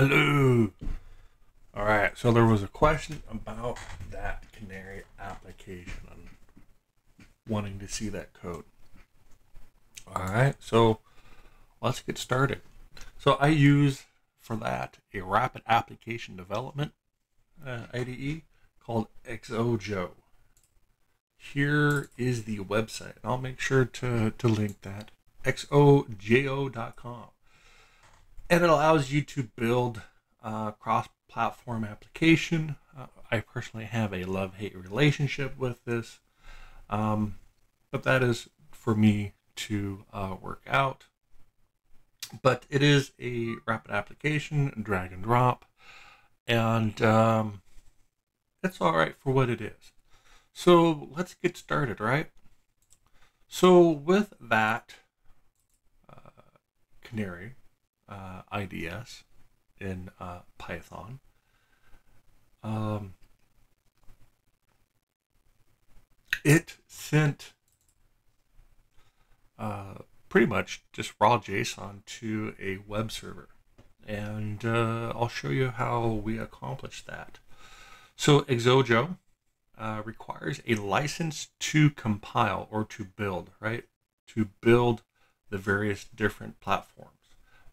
Hello. All right. So there was a question about that Canary application and wanting to see that code. All right. So let's get started. So I use for that a rapid application development uh, IDE called Xojo. Here is the website. I'll make sure to, to link that xojo.com. And it allows you to build a cross platform application. Uh, I personally have a love hate relationship with this, um, but that is for me to uh, work out. But it is a rapid application, drag and drop, and um, it's all right for what it is. So let's get started, right? So with that uh, Canary uh, IDS in uh, Python, um, it sent uh, pretty much just raw JSON to a web server. And uh, I'll show you how we accomplish that. So Xojo uh, requires a license to compile or to build, right? To build the various different platforms.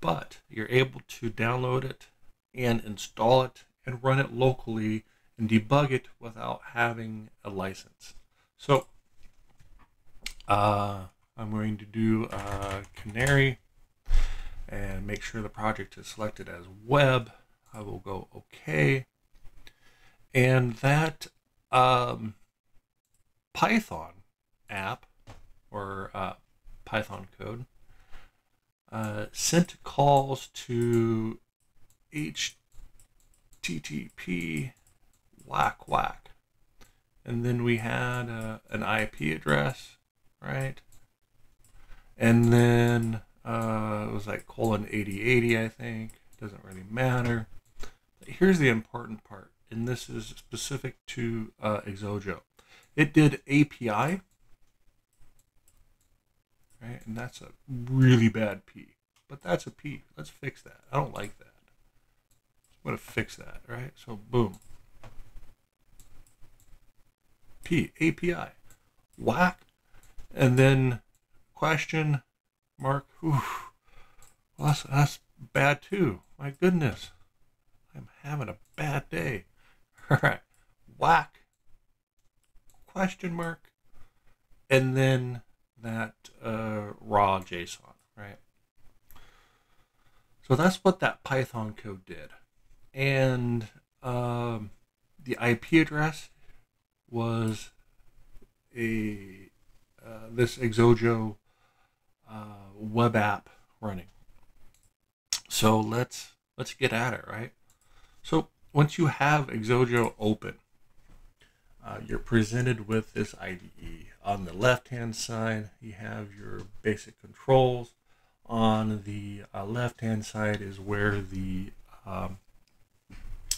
But you're able to download it and install it and run it locally and debug it without having a license. So uh, I'm going to do uh, Canary and make sure the project is selected as web. I will go OK. And that um, Python app or uh, Python code uh, sent calls to HTTP whack whack. And then we had uh, an IP address, right? And then uh, it was like colon 8080, I think. Doesn't really matter. But here's the important part, and this is specific to uh, Xojo. It did API, right? And that's a really bad P. But that's a P. Let's fix that. I don't like that. I'm going to fix that, right? So, boom. P, API. Whack. And then question mark. Oof. Well, that's, that's bad too. My goodness. I'm having a bad day. All right. Whack. Question mark. And then that uh, raw JSON, right? So that's what that Python code did. And um, the IP address was a uh, this Xojo uh, web app running. So let's let's get at it, right? So once you have Xojo open, uh, you're presented with this IDE. On the left-hand side, you have your basic controls. On the uh, left-hand side is where the um,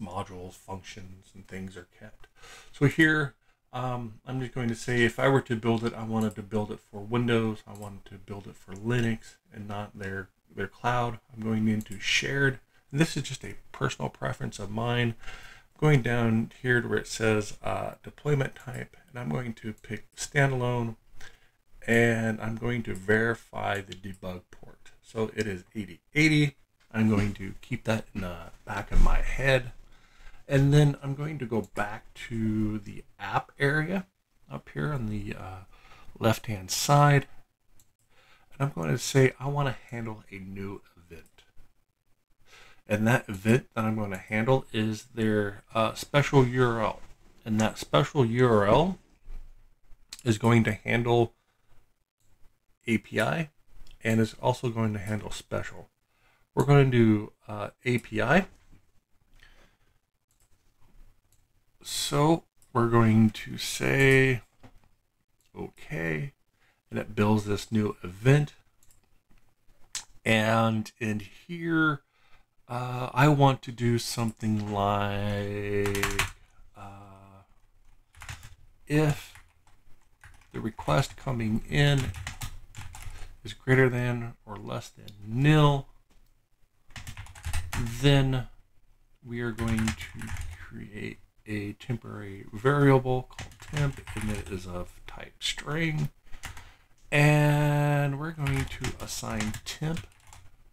modules, functions, and things are kept. So here, um, I'm just going to say if I were to build it, I wanted to build it for Windows. I wanted to build it for Linux and not their, their cloud. I'm going into shared. And this is just a personal preference of mine going down here to where it says uh, deployment type, and I'm going to pick standalone, and I'm going to verify the debug port. So it is 8080. I'm going to keep that in the back of my head. And then I'm going to go back to the app area up here on the uh, left-hand side. And I'm going to say I want to handle a new and that event that I'm going to handle is their uh, special URL. And that special URL is going to handle API and is also going to handle special. We're going to do uh, API. So we're going to say okay, and it builds this new event. And in here, uh, I want to do something like uh, if the request coming in is greater than or less than nil, then we are going to create a temporary variable called temp, and it is of type string. And we're going to assign temp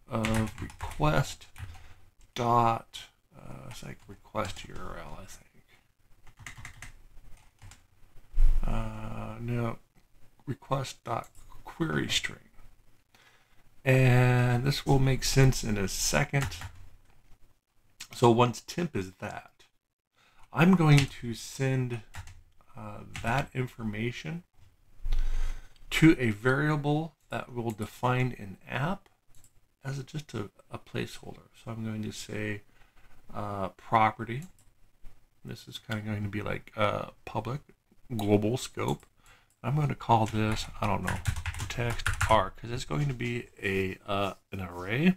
of request dot, uh, it's like request URL, I think. Uh, no, request dot query string. And this will make sense in a second. So once temp is that, I'm going to send uh, that information to a variable that will define an app as a, just a, a, placeholder. So I'm going to say uh, property. This is kind of going to be like uh, public global scope. I'm going to call this, I don't know, text R because it's going to be a uh, an array.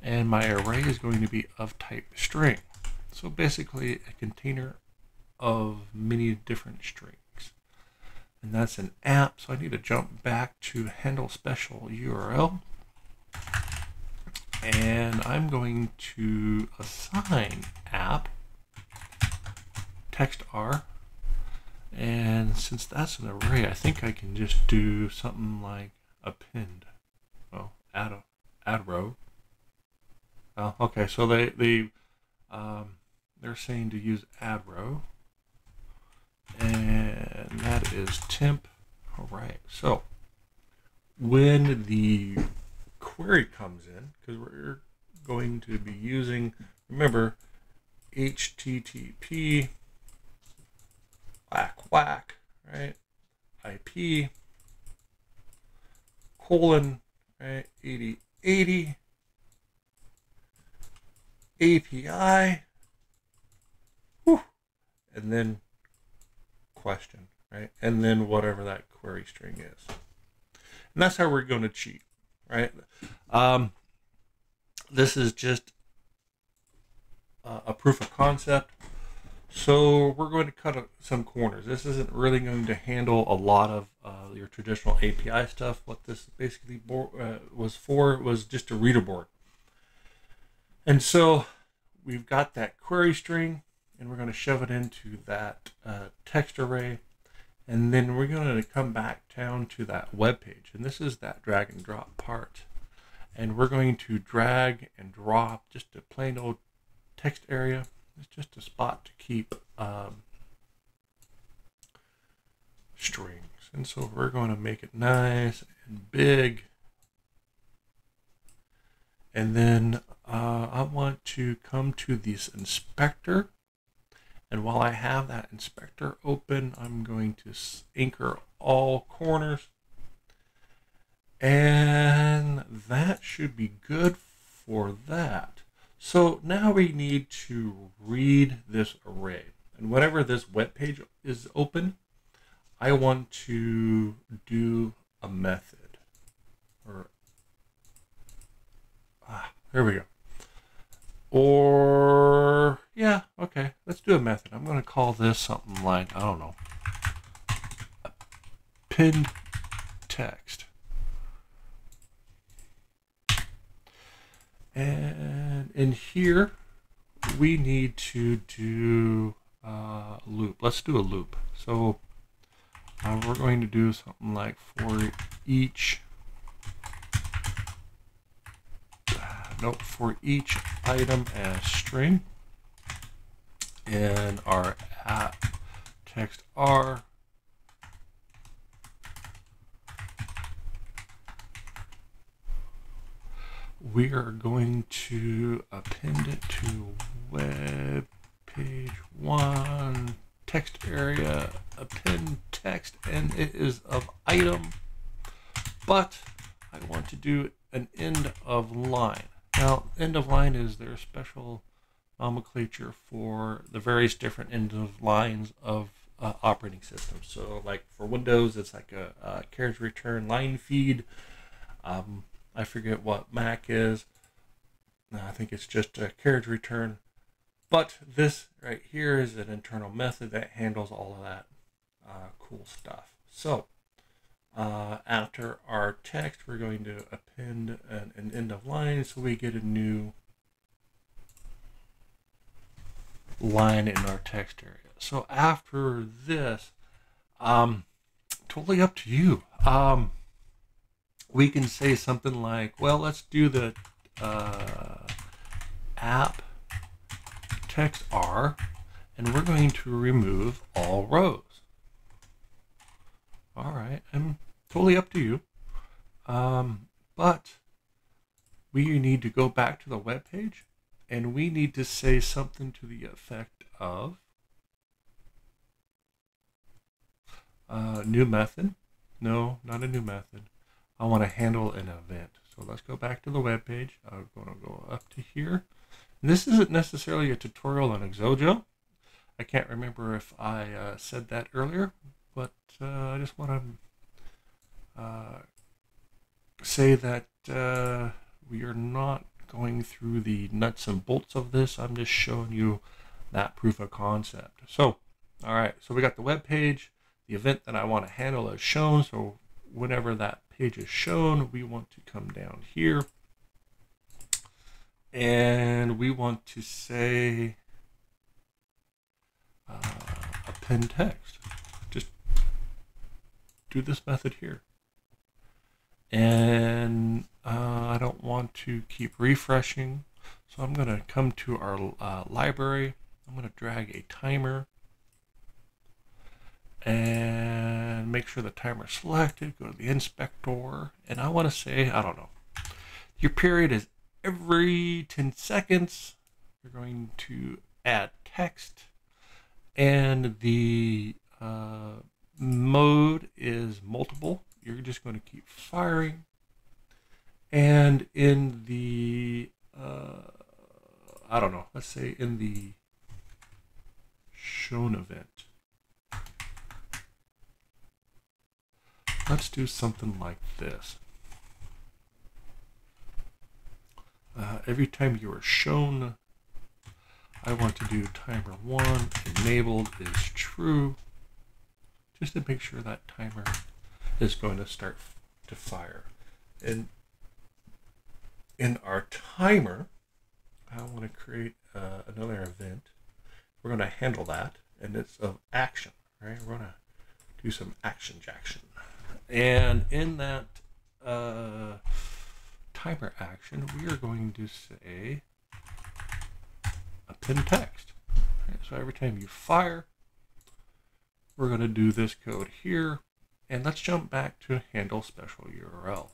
And my array is going to be of type string. So basically a container of many different strings. And that's an app, so I need to jump back to handle special URL. And I'm going to assign app text R. And since that's an array, I think I can just do something like append. Oh, add a add row. Oh, okay, so they, they um, they're saying to use add row and that is temp. All right. So when the query comes in because we're going to be using remember http whack whack right? Ip colon right? 8080 api and then question, right? And then whatever that query string is. And that's how we're going to cheat, right? Um, this is just uh, a proof of concept. So we're going to cut some corners. This isn't really going to handle a lot of uh, your traditional API stuff. What this basically uh, was for was just a reader board. And so we've got that query string and we're going to shove it into that uh, text array. And then we're going to come back down to that web page. And this is that drag and drop part. And we're going to drag and drop just a plain old text area. It's just a spot to keep um, strings. And so we're going to make it nice and big. And then uh, I want to come to this inspector and while I have that inspector open, I'm going to anchor all corners. And that should be good for that. So now we need to read this array. And whenever this web page is open, I want to do a method. Or ah, there we go. Or, let's do a method. I'm going to call this something like, I don't know, pin text. And in here, we need to do a loop. Let's do a loop. So uh, we're going to do something like for each note for each item as string in our text R. We are going to append it to web page one. Text area append text and it is of item. But I want to do an end of line. Now, end of line is their special nomenclature for the various different end of lines of uh, operating systems. So, like for Windows, it's like a, a carriage return line feed. Um, I forget what Mac is. I think it's just a carriage return. But this right here is an internal method that handles all of that uh, cool stuff. So, Uh, after our text, we're going to append an, an end of line so we get a new line in our text area. So after this, um, totally up to you. Um, we can say something like, well, let's do the uh, app text R, and we're going to remove all rows. All right, I'm totally up to you. Um, but we need to go back to the web page and we need to say something to the effect of uh, new method. No, not a new method. I want to handle an event. So let's go back to the web page. I'm going to go up to here. This isn't necessarily a tutorial on Xojo. I can't remember if I uh, said that earlier, but uh, I just want to uh, say that uh, we are not going through the nuts and bolts of this. I'm just showing you that proof of concept. So, all right, so we got the web page. The event that I want to handle is shown. So whenever that page is shown, we want to come down here and we want to say uh, append text. Just do this method here. And uh, I don't want to keep refreshing. So I'm going to come to our uh, library. I'm going to drag a timer and make sure the timer is selected. Go to the inspector. And I want to say, I don't know, your period is every 10 seconds. You're going to add text. And the uh, mode is multiple. You're just going to keep firing. And in the, uh, I don't know, let's say in the shown event, let's do something like this. Uh, every time you are shown, I want to do timer one enabled is true, just to make sure that timer is going to start to fire. And in our timer, I want to create uh, another event. We're going to handle that, and it's of action, right? We're going to do some action jackson. And in that uh, timer action, we are going to say append text. Right, so every time you fire, we're going to do this code here. And let's jump back to handle special URL.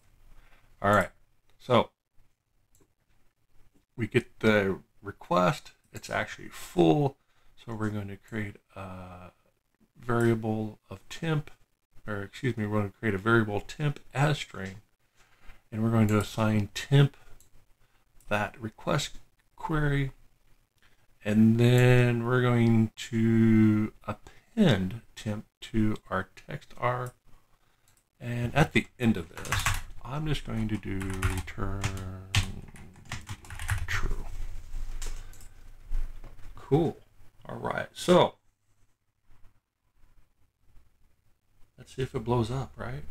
All right, so we get the request. It's actually full. So we're going to create a variable of temp, or excuse me, we're going to create a variable temp as string. And we're going to assign temp that request query. And then we're going to append temp to our text R. And at the end of this, I'm just going to do return true. Cool. All right. So let's see if it blows up, right?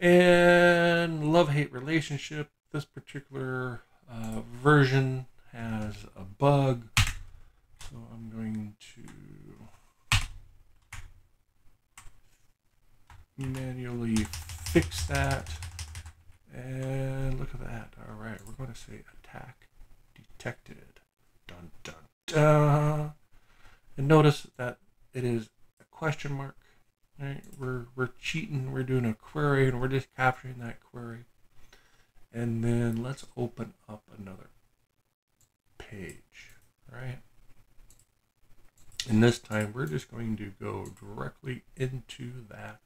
And love hate relationship. This particular uh, version has a bug. So I'm going to manually fix that. And look at that. All right, we're going to say attack detected. Dun dun dun. And notice that it is a question mark. Right? We're we're cheating. We're doing a query, and we're just capturing that query. And then let's open up another page. Right. And this time we're just going to go directly into that.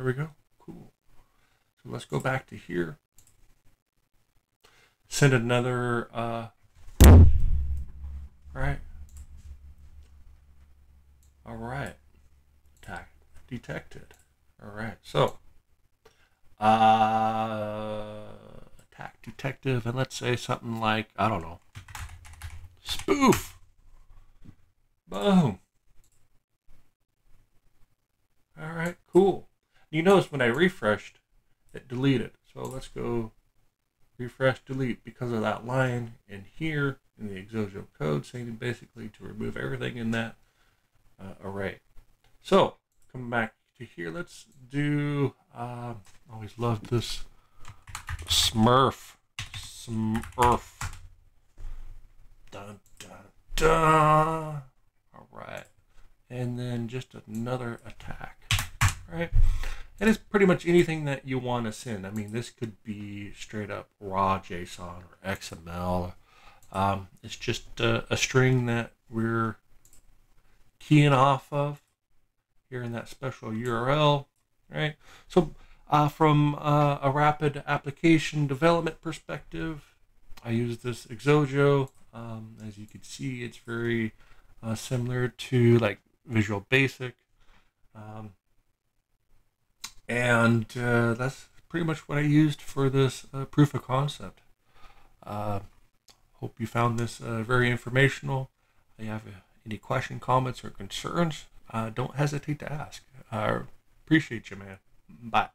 There we go. Cool. So let's go back to here. Send another, uh, right. All right. Attack detected. All right. So, uh, attack detective, and let's say something like, I don't know, spoof. Boom. All right, cool. You notice when I refreshed, it deleted. So let's go refresh delete because of that line in here in the Xojo code saying basically to remove everything in that uh, array. So come back to here. Let's do, uh, always loved this Smurf. Smurf. Dun, dun, dun. All right. And then just another attack. All right. And it's pretty much anything that you want to send. I mean, this could be straight up raw JSON or XML. Um, it's just a, a string that we're keying off of here in that special URL, right? So uh, from uh, a rapid application development perspective, I use this Xojo. Um, as you can see, it's very uh, similar to like Visual Basic. Um, and uh, that's pretty much what I used for this uh, proof of concept. Uh, hope you found this uh, very informational. If you have uh, any question, comments, or concerns, uh, don't hesitate to ask. I appreciate you, man. Bye.